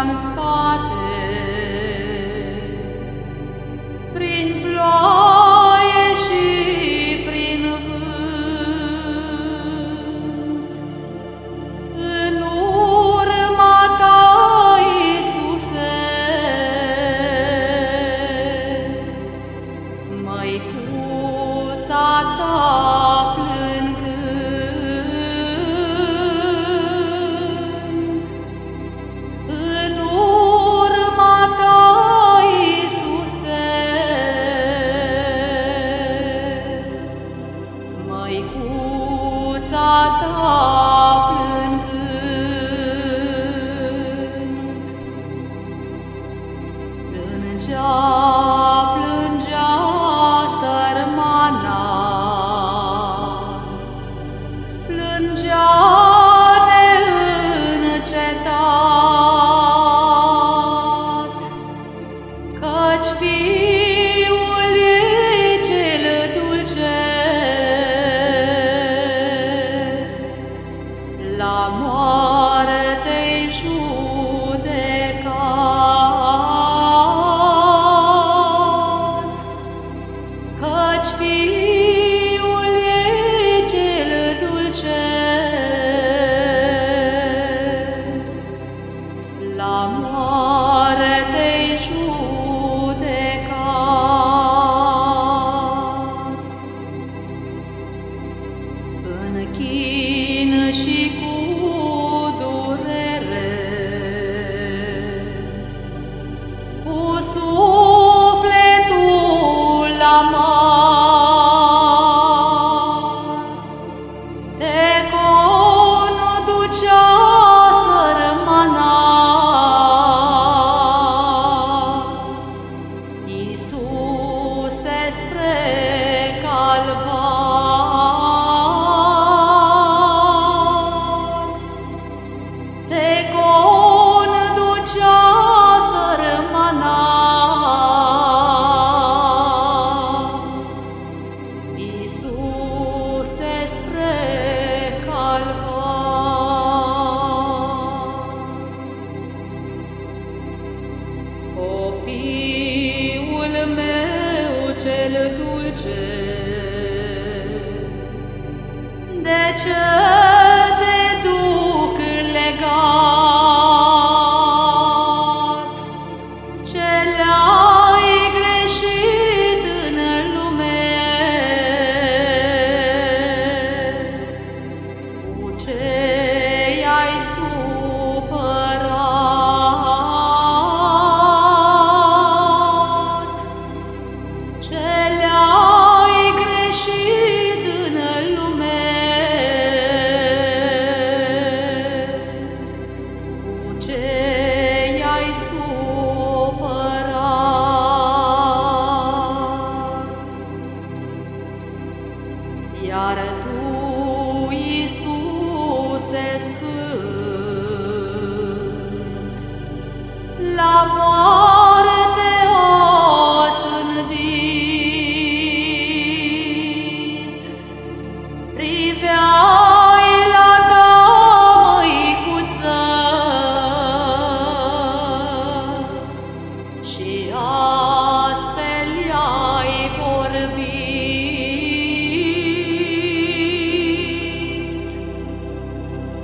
promised God Căci fi meu cel dulce. De ce? Tu, Iisuse Sfânt, la moarte o să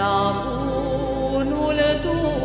la bunul tău.